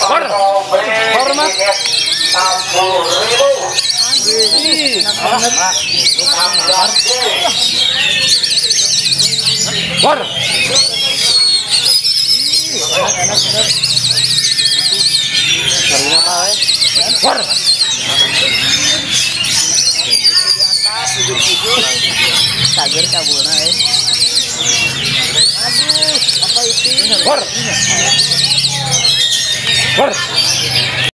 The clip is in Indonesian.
Hormat. War. War. Sager kabulna eh. Aduh, apa itu? War. ¡Corre!